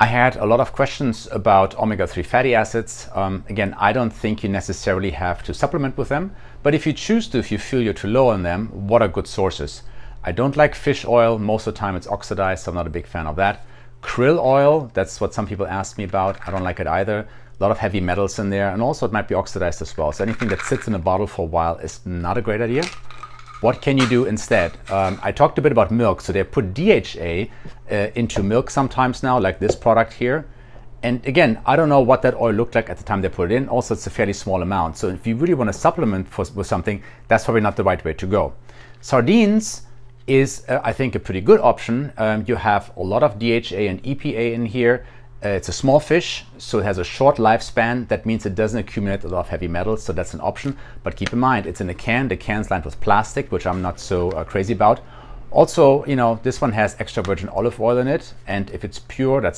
I had a lot of questions about omega-3 fatty acids. Um, again, I don't think you necessarily have to supplement with them, but if you choose to, if you feel you're too low on them, what are good sources? I don't like fish oil. Most of the time it's oxidized, so I'm not a big fan of that. Krill oil, that's what some people ask me about. I don't like it either. A lot of heavy metals in there, and also it might be oxidized as well. So anything that sits in a bottle for a while is not a great idea. What can you do instead? Um, I talked a bit about milk. So they put DHA uh, into milk sometimes now, like this product here. And again, I don't know what that oil looked like at the time they put it in. Also, it's a fairly small amount. So if you really want to supplement for, with something, that's probably not the right way to go. Sardines is, uh, I think, a pretty good option. Um, you have a lot of DHA and EPA in here. Uh, it's a small fish, so it has a short lifespan. That means it doesn't accumulate a lot of heavy metals, so that's an option. But keep in mind, it's in a can. The can's lined with plastic, which I'm not so uh, crazy about. Also, you know, this one has extra virgin olive oil in it, and if it's pure, that's